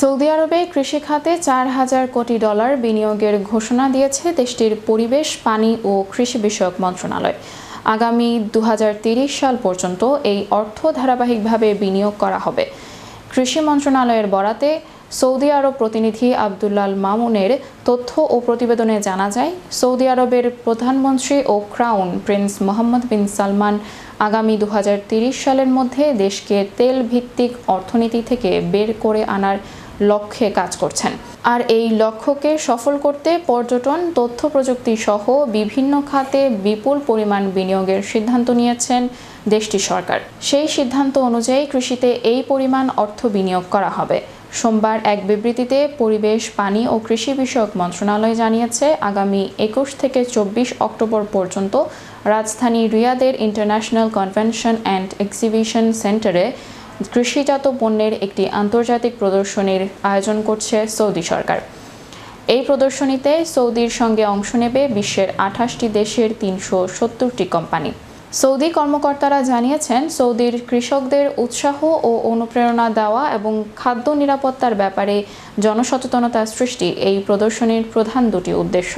Saudi আরবে কৃষি খাতে চার হাজার কোটি ডলার বিনিয়োগের ঘোষণা দিয়েছে দেশটির পরিবেশ, পানি ও কৃষি বিষয়ক মন্ত্রণালয়। আগামী দু সাল পর্যন্ত এই অর্থ ধারাবাহিকভাবে বিনিয়োগ করা হবে। কৃষি মন্ত্রণালয়ের বরাতে সৌদি আরব প্রতিনিধি আবদুল্লাল মামুনের তথ্য ও প্রতিবেদনে জানা যায়, সৌদি আরবের প্রধানমন্ত্রী ও crown prince Mohammed bin Salman আগামী দু সালের মধ্যে দেশকে তেল ভিত্তিক অর্থনীতি থেকে বের করে আনার লক্ষ্যে কাজ করছেন। আর এই লক্ষ্যকে সফল করতে পর্যটন, তথ্য প্রযুক্তি সহ বিভিন্ন খাতে বিপুল পরিমাণ বিনিয়োগের সিদ্ধান্ত নিয়েছেন দেশটি সরকার। সেই সিদ্ধান্ত অনুযায়ী কৃষিতে এই পরিমাণ অর্থ বিনিয়োগ করা হবে। সোমবার এক বিবৃতিতে পরিবেশ, পানি ও কৃষি বিষয়ক মন্ত্রণালয় জানিয়েছে, আগামী একুশ থেকে চব্বিশ অক্টোবর পর্যন্ত রাজধানী রিয়াদের ইন্টারন্যাশনাল কনভেনশন অ্যান্ড এক্সিবিশন সেন্টারে কৃষিজাত পণ্যের একটি আন্তর্জাতিক প্রদর্শনীর আয়োজন করছে সৌদি সরকার। এই প্রদর্শনীতে সৌদির সঙ্গে অংশ নেবে বিশ্বের আঠাশটি দেশের তিনশো সত্তরটি কোম্পানি। সৌদি কর্মকর্তারা জানিয়েছেন, সৌদির কৃষকদের উৎসাহ ও অনুপ্রেরণা দেওয়া এবং খাদ্য নিরাপত্তার ব্যাপারে জনসচেতনতা সৃষ্টি এই প্রদর্শনীর প্রধান দুটি উদ্দেশ্য।